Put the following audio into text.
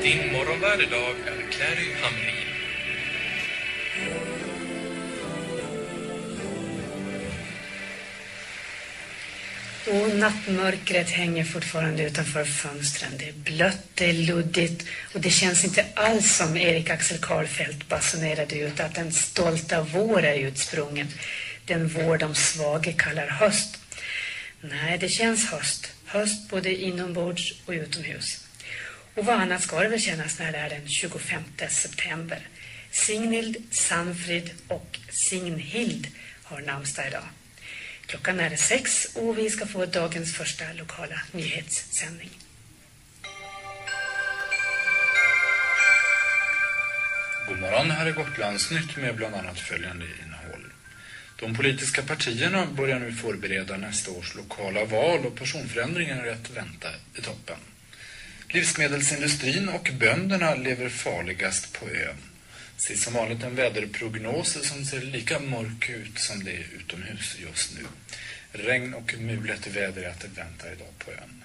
Programvärd idag är Clary Hamrin. Och nattmörkret hänger fortfarande utanför fönstren. Det är blött, det är luddigt och det känns inte alls som Erik Axel Karlfeldt basunerade ut att den stolta vår är utsprungen. Den vår de svaga kallar höst. Nej, det känns höst. Höst både inombords och utomhus. Och vad annat ska det väl kännas när det är den 25 september. Signild, Sanfrid och Signhild har namnsdag idag. Klockan är sex och vi ska få dagens första lokala nyhetssändning. God morgon, här är Gotlandsnytt med bland annat följande innehåll. De politiska partierna börjar nu förbereda nästa års lokala val och personförändringar är att vänta i toppen. Livsmedelsindustrin och bönderna lever farligast på ön. Sist som vanligt en väderprognos som ser lika mörk ut som det är utomhus just nu. Regn och mulet väder är att vänta idag på ön.